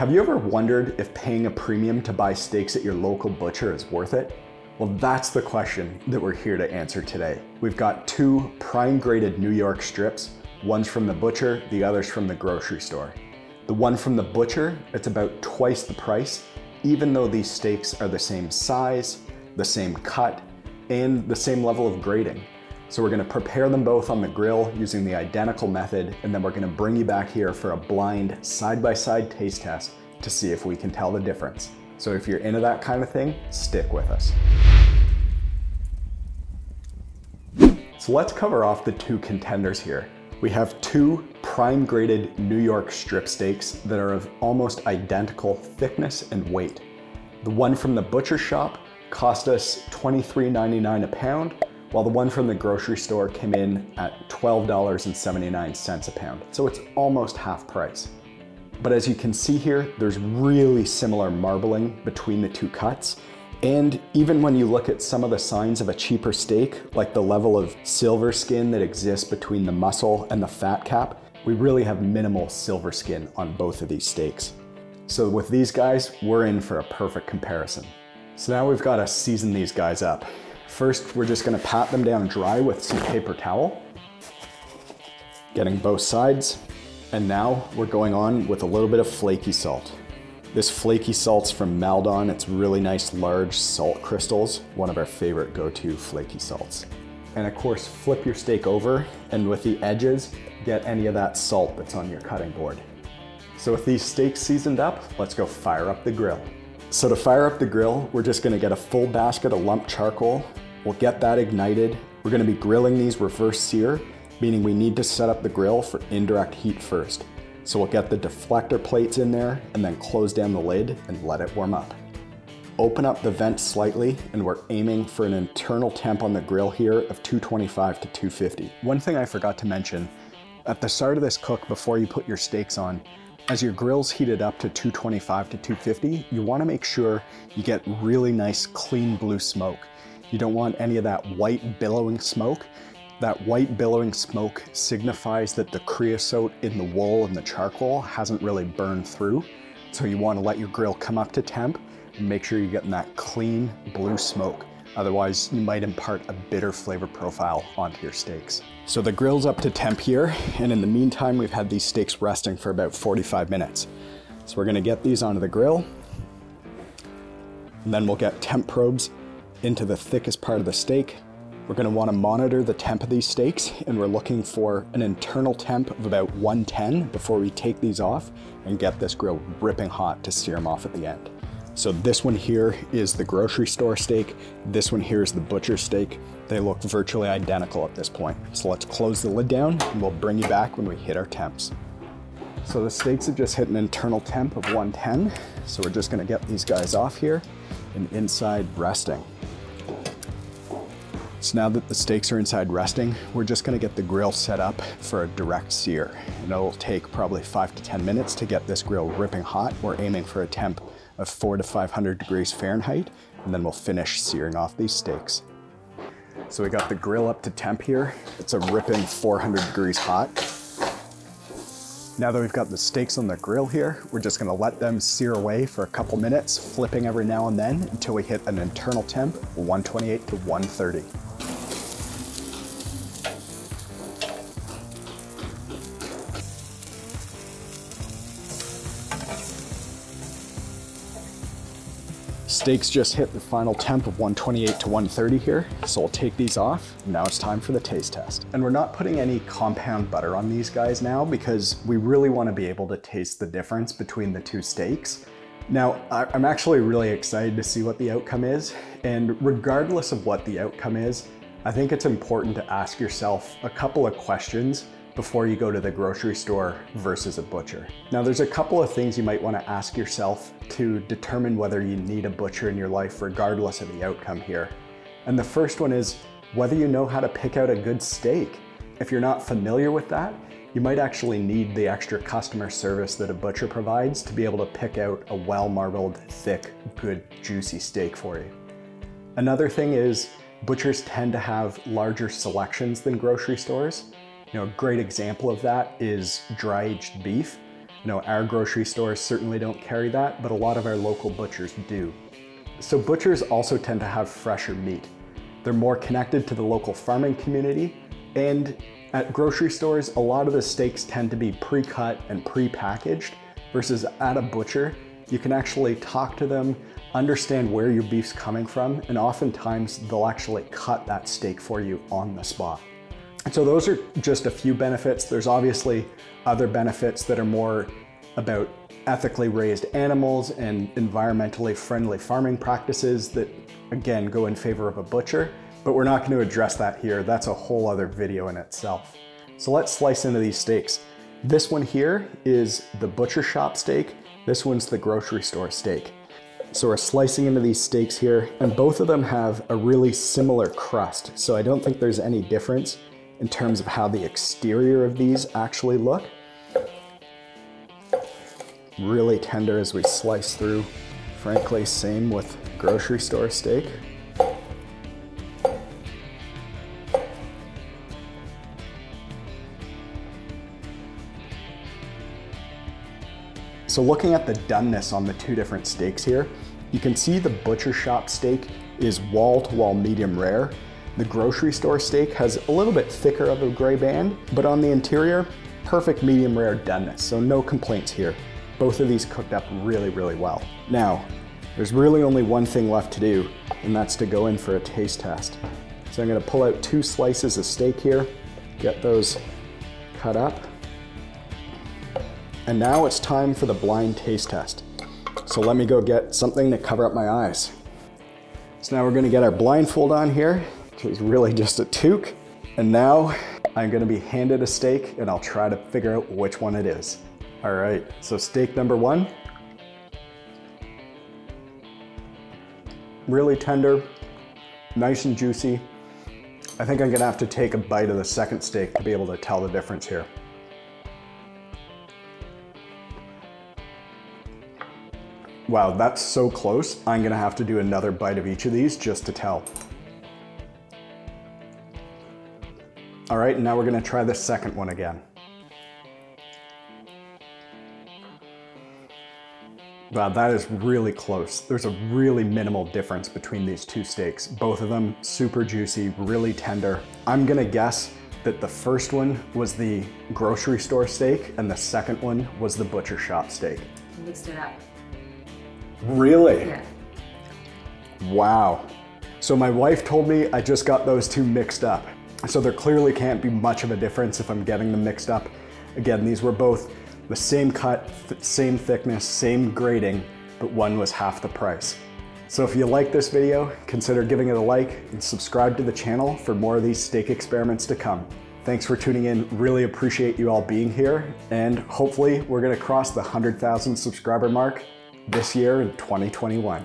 Have you ever wondered if paying a premium to buy steaks at your local butcher is worth it? Well, that's the question that we're here to answer today. We've got two prime graded New York strips. One's from the butcher, the other's from the grocery store. The one from the butcher, it's about twice the price, even though these steaks are the same size, the same cut, and the same level of grading. So we're gonna prepare them both on the grill using the identical method, and then we're gonna bring you back here for a blind side-by-side -side taste test to see if we can tell the difference. So if you're into that kind of thing, stick with us. So let's cover off the two contenders here. We have two prime graded New York strip steaks that are of almost identical thickness and weight. The one from the butcher shop cost us $23.99 a pound, while the one from the grocery store came in at $12.79 a pound. So it's almost half price. But as you can see here, there's really similar marbling between the two cuts. And even when you look at some of the signs of a cheaper steak, like the level of silver skin that exists between the muscle and the fat cap, we really have minimal silver skin on both of these steaks. So with these guys, we're in for a perfect comparison. So now we've got to season these guys up. First, we're just gonna pat them down dry with some paper towel, getting both sides. And now we're going on with a little bit of flaky salt. This flaky salt's from Maldon. It's really nice large salt crystals, one of our favorite go-to flaky salts. And of course, flip your steak over and with the edges, get any of that salt that's on your cutting board. So with these steaks seasoned up, let's go fire up the grill. So to fire up the grill, we're just gonna get a full basket of lump charcoal We'll get that ignited. We're gonna be grilling these reverse sear, meaning we need to set up the grill for indirect heat first. So we'll get the deflector plates in there and then close down the lid and let it warm up. Open up the vent slightly and we're aiming for an internal temp on the grill here of 225 to 250. One thing I forgot to mention, at the start of this cook before you put your steaks on, as your grill's heated up to 225 to 250, you wanna make sure you get really nice clean blue smoke. You don't want any of that white billowing smoke. That white billowing smoke signifies that the creosote in the wool and the charcoal hasn't really burned through. So you want to let your grill come up to temp and make sure you're getting that clean blue smoke. Otherwise, you might impart a bitter flavor profile onto your steaks. So the grill's up to temp here, and in the meantime, we've had these steaks resting for about 45 minutes. So we're gonna get these onto the grill, and then we'll get temp probes into the thickest part of the steak. We're gonna wanna monitor the temp of these steaks and we're looking for an internal temp of about 110 before we take these off and get this grill ripping hot to sear them off at the end. So this one here is the grocery store steak. This one here is the butcher steak. They look virtually identical at this point. So let's close the lid down and we'll bring you back when we hit our temps. So the steaks have just hit an internal temp of 110. So we're just gonna get these guys off here and inside resting. So now that the steaks are inside resting, we're just gonna get the grill set up for a direct sear. And it'll take probably five to 10 minutes to get this grill ripping hot. We're aiming for a temp of four to 500 degrees Fahrenheit, and then we'll finish searing off these steaks. So we got the grill up to temp here. It's a ripping 400 degrees hot. Now that we've got the steaks on the grill here, we're just gonna let them sear away for a couple minutes, flipping every now and then until we hit an internal temp, 128 to 130. Steaks just hit the final temp of 128 to 130 here, so we'll take these off. Now it's time for the taste test. And we're not putting any compound butter on these guys now because we really wanna be able to taste the difference between the two steaks. Now, I'm actually really excited to see what the outcome is. And regardless of what the outcome is, I think it's important to ask yourself a couple of questions before you go to the grocery store versus a butcher. Now there's a couple of things you might want to ask yourself to determine whether you need a butcher in your life regardless of the outcome here. And the first one is whether you know how to pick out a good steak. If you're not familiar with that, you might actually need the extra customer service that a butcher provides to be able to pick out a well-marbled, thick, good, juicy steak for you. Another thing is butchers tend to have larger selections than grocery stores. You know, a great example of that is dry aged beef. You know, our grocery stores certainly don't carry that, but a lot of our local butchers do. So butchers also tend to have fresher meat. They're more connected to the local farming community, and at grocery stores, a lot of the steaks tend to be pre-cut and pre-packaged, versus at a butcher, you can actually talk to them, understand where your beef's coming from, and oftentimes they'll actually cut that steak for you on the spot. So those are just a few benefits. There's obviously other benefits that are more about ethically raised animals and environmentally friendly farming practices that again go in favor of a butcher, but we're not going to address that here. That's a whole other video in itself. So let's slice into these steaks. This one here is the butcher shop steak. This one's the grocery store steak. So we're slicing into these steaks here, and both of them have a really similar crust. So I don't think there's any difference in terms of how the exterior of these actually look. Really tender as we slice through. Frankly, same with grocery store steak. So looking at the doneness on the two different steaks here, you can see the butcher shop steak is wall-to-wall -wall medium rare. The grocery store steak has a little bit thicker of a gray band, but on the interior, perfect medium rare doneness, so no complaints here. Both of these cooked up really, really well. Now, there's really only one thing left to do, and that's to go in for a taste test. So I'm gonna pull out two slices of steak here, get those cut up. And now it's time for the blind taste test. So let me go get something to cover up my eyes. So now we're gonna get our blindfold on here, which is really just a toque. And now I'm gonna be handed a steak and I'll try to figure out which one it is. All right, so steak number one. Really tender, nice and juicy. I think I'm gonna have to take a bite of the second steak to be able to tell the difference here. Wow, that's so close. I'm gonna have to do another bite of each of these just to tell. All right, now we're gonna try the second one again. Wow, that is really close. There's a really minimal difference between these two steaks. Both of them super juicy, really tender. I'm gonna guess that the first one was the grocery store steak and the second one was the butcher shop steak. mixed it up. Really? Yeah. Wow. So my wife told me I just got those two mixed up. So there clearly can't be much of a difference if I'm getting them mixed up. Again, these were both the same cut, th same thickness, same grading, but one was half the price. So if you like this video, consider giving it a like and subscribe to the channel for more of these steak experiments to come. Thanks for tuning in. Really appreciate you all being here. And hopefully we're gonna cross the 100,000 subscriber mark this year in 2021.